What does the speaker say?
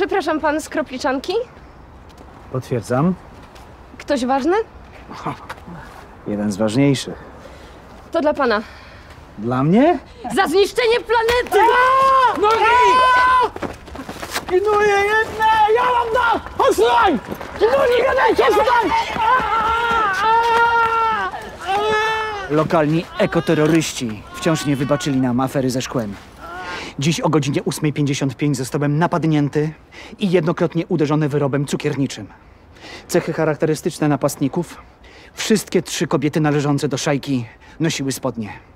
Przepraszam, pan z kropliczanki? Potwierdzam. Ktoś ważny? Jeden z ważniejszych. To dla pana. Dla mnie? Za zniszczenie planety! Pilnuję jedne! Ja mam da! Odsuń! Pilnuję gadajcie, odsuń! Lokalni ekoterroryści wciąż nie wybaczyli nam afery ze szkłem. Dziś o godzinie 8.55 zostałem napadnięty i jednokrotnie uderzony wyrobem cukierniczym. Cechy charakterystyczne napastników. Wszystkie trzy kobiety należące do szajki nosiły spodnie.